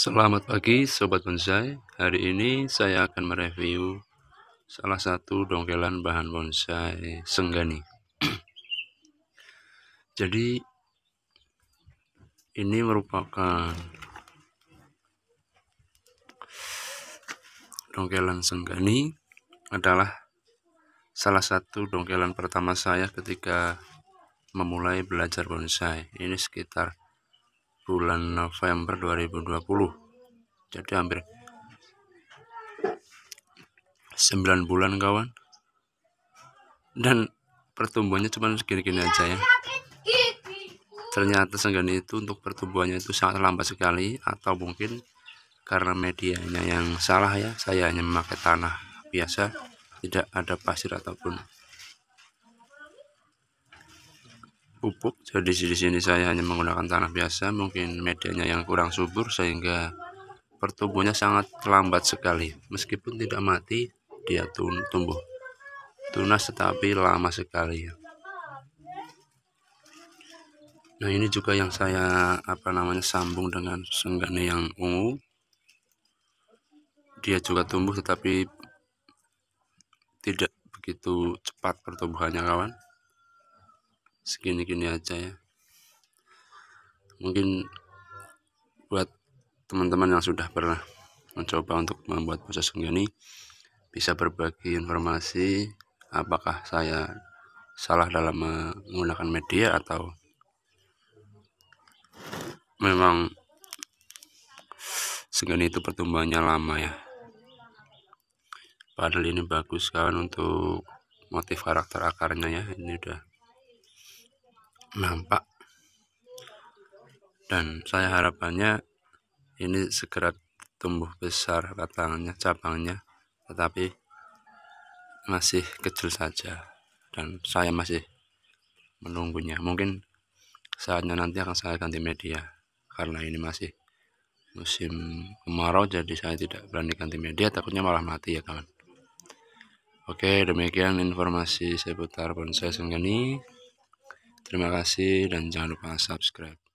Selamat pagi Sobat Bonsai. Hari ini saya akan mereview Salah satu dongkelan bahan bonsai senggani. Jadi Ini merupakan Dongkelan senggani Adalah Salah satu dongkelan pertama saya ketika Memulai belajar bonsai. Ini sekitar bulan November 2020 jadi hampir 9 bulan kawan. Dan pertumbuhannya cuma segini-gini aja ya. Ternyata senggani itu untuk pertumbuhannya itu sangat lambat sekali atau mungkin karena medianya yang salah ya. Saya hanya memakai tanah biasa tidak ada pasir ataupun pupuk. Jadi di sini saya hanya menggunakan tanah biasa mungkin medianya yang kurang subur sehingga pertumbuhannya sangat lambat sekali. Meskipun tidak mati dia tumbuh tunas tetapi lama sekali. Nah ini juga yang saya apa namanya sambung dengan senggane yang ungu. Dia juga tumbuh tetapi tidak begitu cepat pertumbuhannya kawan. Segini-gini aja ya. Mungkin buat teman-teman yang sudah pernah mencoba untuk membuat proses ini bisa berbagi informasi apakah saya salah dalam menggunakan media atau memang segini itu pertumbuhannya lama ya. Padahal ini bagus kawan untuk motif karakter akarnya ya ini udah nampak. Dan saya harapannya ini segera tumbuh besar batangnya cabangnya tetapi masih kecil saja dan saya masih menunggunya. Mungkin saatnya nanti akan saya ganti media karena ini masih musim kemarau jadi saya tidak berani ganti media takutnya malah mati ya kawan. Oke demikian informasi seputar bonsai senggani Terima kasih dan jangan lupa subscribe.